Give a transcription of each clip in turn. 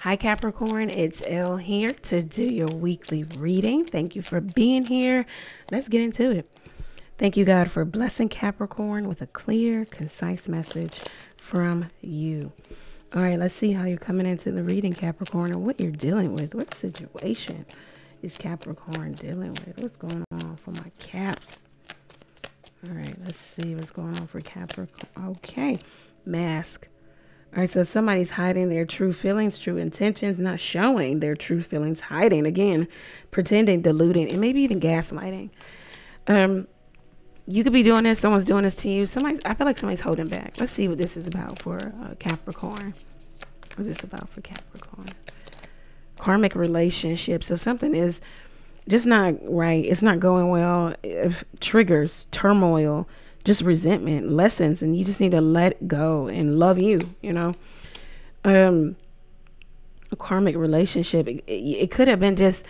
Hi, Capricorn. It's Elle here to do your weekly reading. Thank you for being here. Let's get into it. Thank you, God, for blessing Capricorn with a clear, concise message from you. All right, let's see how you're coming into the reading, Capricorn, and what you're dealing with. What situation is Capricorn dealing with? What's going on for my caps? All right, let's see what's going on for Capricorn. Okay, mask. All right, so somebody's hiding their true feelings, true intentions, not showing their true feelings, hiding again, pretending, deluding, and maybe even gaslighting. Um, you could be doing this. Someone's doing this to you. Somebody, I feel like somebody's holding back. Let's see what this is about for uh, Capricorn. What's this about for Capricorn? Karmic relationship. So something is just not right. It's not going well. It triggers turmoil just resentment, lessons, and you just need to let go and love you, you know. Um, a karmic relationship, it, it could have been just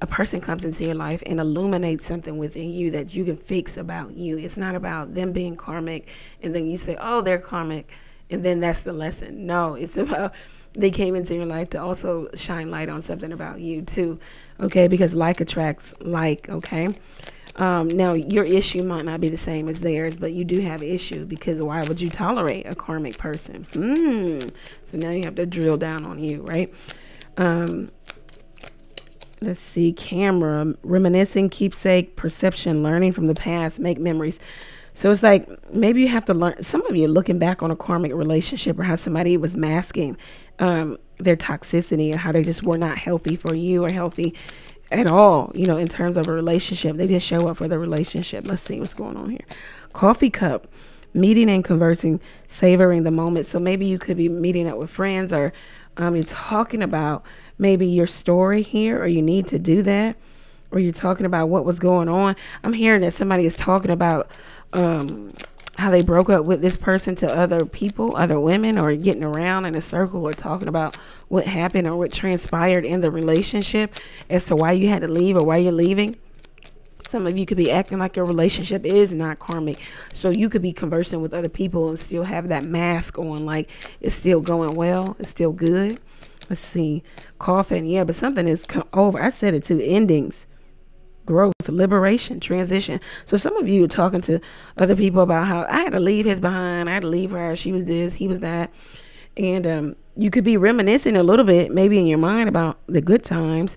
a person comes into your life and illuminates something within you that you can fix about you. It's not about them being karmic and then you say, oh, they're karmic, and then that's the lesson. No, it's about they came into your life to also shine light on something about you too. Okay, because like attracts like, okay? Um, now, your issue might not be the same as theirs, but you do have issue because why would you tolerate a karmic person? Hmm. So now you have to drill down on you, right? Um, let's see. Camera, reminiscing, keepsake, perception, learning from the past, make memories. So it's like maybe you have to learn. Some of you looking back on a karmic relationship or how somebody was masking um, their toxicity or how they just were not healthy for you or healthy at all, you know, in terms of a relationship. They just show up for the relationship. Let's see what's going on here. Coffee cup, meeting and conversing, savoring the moment. So maybe you could be meeting up with friends or um, you're talking about maybe your story here, or you need to do that, or you're talking about what was going on. I'm hearing that somebody is talking about um, how they broke up with this person to other people, other women, or getting around in a circle or talking about what happened or what transpired in the relationship as to why you had to leave or why you're leaving. Some of you could be acting like your relationship is not karmic. So you could be conversing with other people and still have that mask on, like it's still going well, it's still good. Let's see. Coffin, yeah, but something is over. I said it too. Endings growth, liberation, transition. So some of you are talking to other people about how I had to leave his behind, I had to leave her, she was this, he was that. And um, you could be reminiscing a little bit, maybe in your mind about the good times.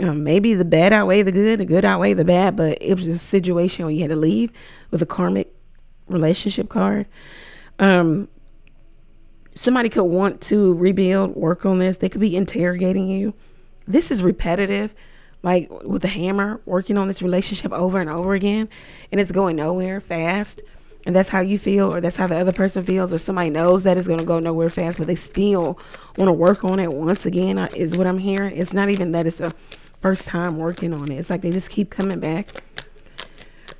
Um, maybe the bad outweigh the good, the good outweigh the bad, but it was a situation where you had to leave with a karmic relationship card. Um, somebody could want to rebuild, work on this. They could be interrogating you. This is repetitive like with a hammer working on this relationship over and over again and it's going nowhere fast and that's how you feel or that's how the other person feels or somebody knows that it's going to go nowhere fast but they still want to work on it once again uh, is what i'm hearing. It's not even that it's a first time working on it. It's like they just keep coming back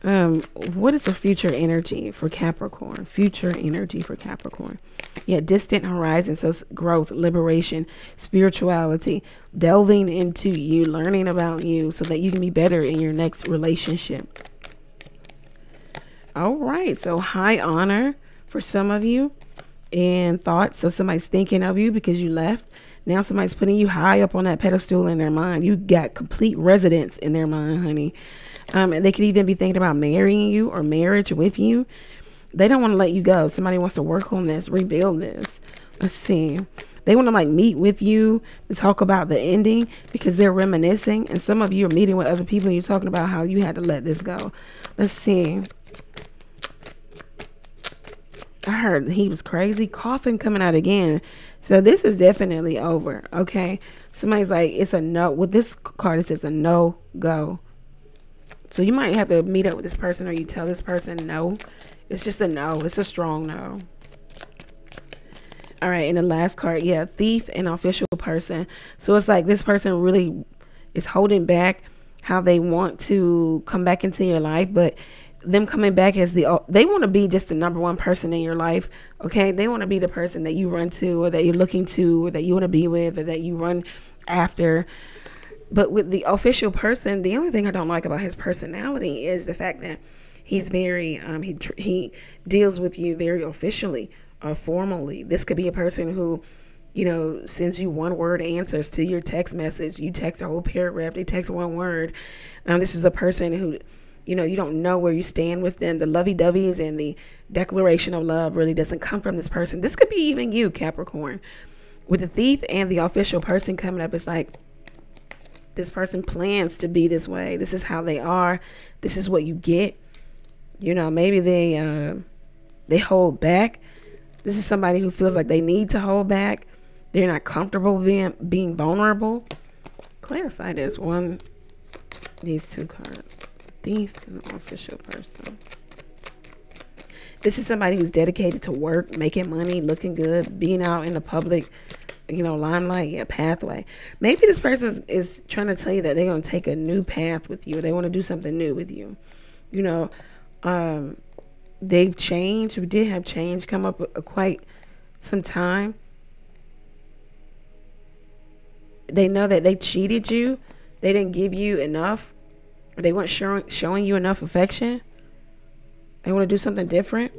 um what is the future energy for capricorn? Future energy for capricorn. Yeah distant horizons, so growth liberation spirituality delving into you learning about you so that you can be better in your next relationship. All right so high honor for some of you and thoughts. So somebody's thinking of you because you left now somebody's putting you high up on that pedestal in their mind you got complete residence in their mind honey um, and they could even be thinking about marrying you or marriage with you. They don't want to let you go. Somebody wants to work on this, rebuild this. Let's see. They want to like meet with you to talk about the ending because they're reminiscing. And some of you are meeting with other people and you're talking about how you had to let this go. Let's see. I heard he was crazy coffin coming out again. So this is definitely over. Okay. Somebody's like, it's a no. With this card, it says a no go. So you might have to meet up with this person or you tell this person no. It's just a no. It's a strong no. All right, and the last card, yeah, thief and official person. So it's like this person really is holding back how they want to come back into your life, but them coming back as the they want to be just the number one person in your life okay they want to be the person that you run to or that you're looking to or that you want to be with or that you run after but with the official person, the only thing I don't like about his personality is the fact that he's very um, he he deals with you very officially or formally. This could be a person who you know, sends you one word answers to your text message. You text a whole paragraph, they text one word. Now, this is a person who, you know, you don't know where you stand with them. The lovey doveys and the declaration of love really doesn't come from this person. This could be even you, Capricorn. With the thief and the official person coming up, it's like this person plans to be this way. This is how they are. This is what you get. You know, maybe they uh, they hold back. This is somebody who feels like they need to hold back they're not comfortable being being vulnerable. Clarify this one. These two cards. Thief and official person. This is somebody who's dedicated to work, making money, looking good, being out in the public, you know, limelight, yeah, pathway. Maybe this person is, is trying to tell you that they're going to take a new path with you. They want to do something new with you. You know, um, they've changed. We did have change come up a, a quite some time. they know that they cheated you, they didn't give you enough, they weren't showing showing you enough affection. They want to do something different.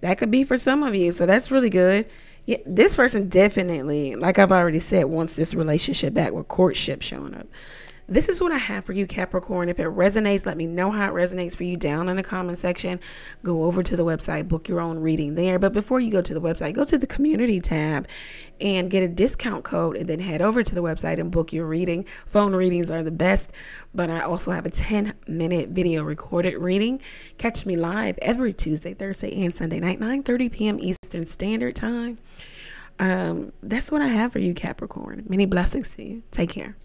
That could be for some of you. So that's really good. Yeah, this person definitely, like I've already said, wants this relationship back with courtship showing up this is what I have for you, Capricorn. If it resonates, let me know how it resonates for you down in the comment section. Go over to the website, book your own reading there. But before you go to the website, go to the community tab and get a discount code and then head over to the website and book your reading. Phone readings are the best, but I also have a 10 minute video recorded reading. Catch me live every Tuesday, Thursday, and Sunday night, 9 30 p.m. Eastern Standard Time. Um, that's what I have for you, Capricorn. Many blessings to you. Take care.